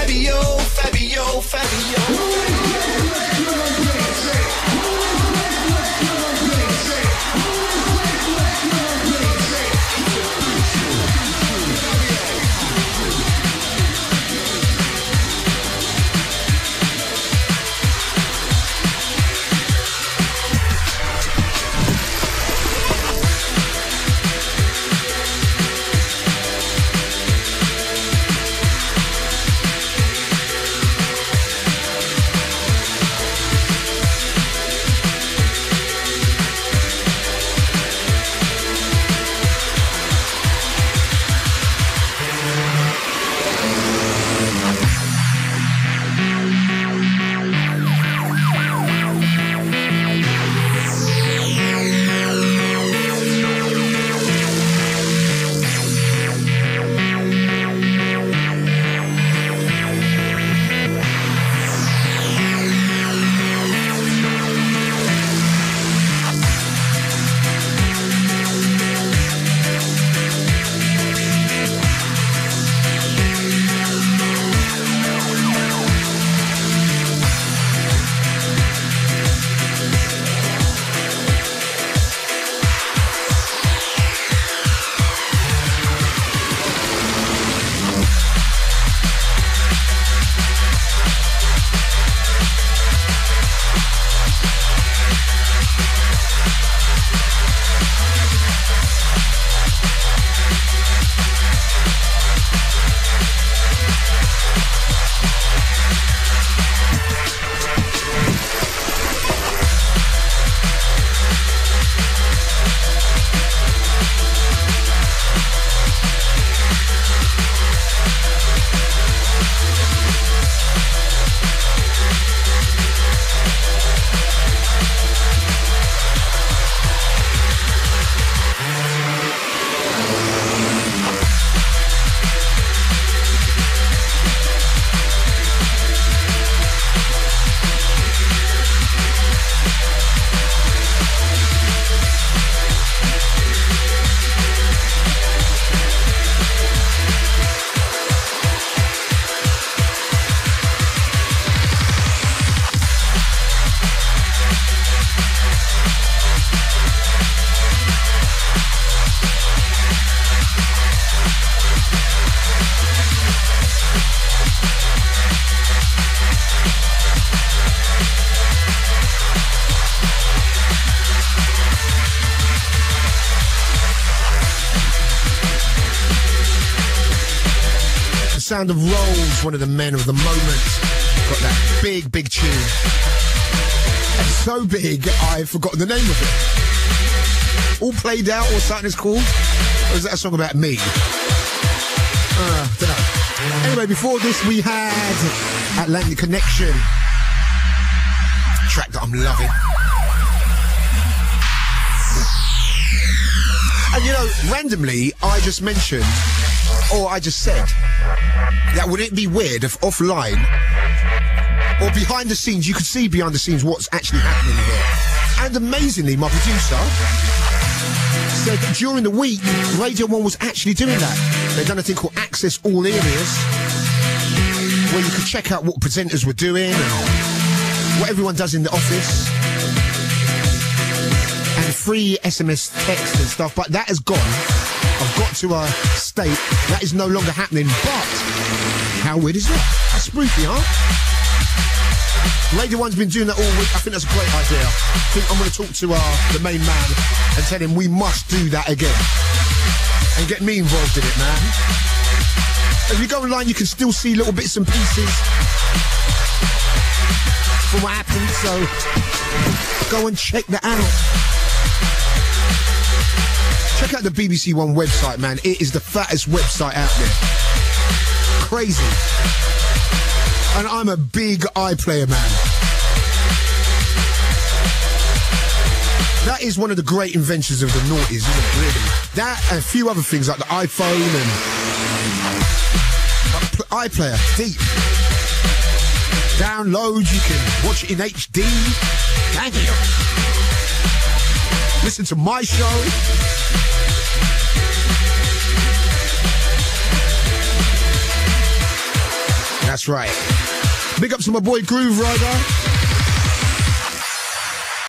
Fabio, Fabio, Fabio. Sound of Rollz, one of the men of the moment. Got that big, big tune. And so big, I've forgotten the name of it. All played out, or something is called. Or is that a song about me? Uh, don't know. Anyway, before this, we had Atlantic Connection. Track that I'm loving. And you know, randomly, I just mentioned, or I just said, that would it be weird if offline or behind the scenes, you could see behind the scenes what's actually happening here. And amazingly, my producer said during the week, Radio 1 was actually doing that. They've done a thing called Access All Areas, where you could check out what presenters were doing and what everyone does in the office. And free SMS text and stuff, but that has gone. I've got to a state that is no longer happening, but how weird is that? That's spooky, huh? Radio One's been doing that all week. I think that's a great idea. I think I'm going to talk to uh, the main man and tell him we must do that again. And get me involved in it, man. If you go online, you can still see little bits and pieces from what happened, so go and check that out. Check out the BBC One website, man. It is the fattest website out there. Crazy. And I'm a big iPlayer man. That is one of the great inventions of the noughties, isn't it, really? That and a few other things like the iPhone and iPlayer, deep. Download, you can watch it in HD. Damn. Listen to my show. That's right. Big up to my boy Grooverider.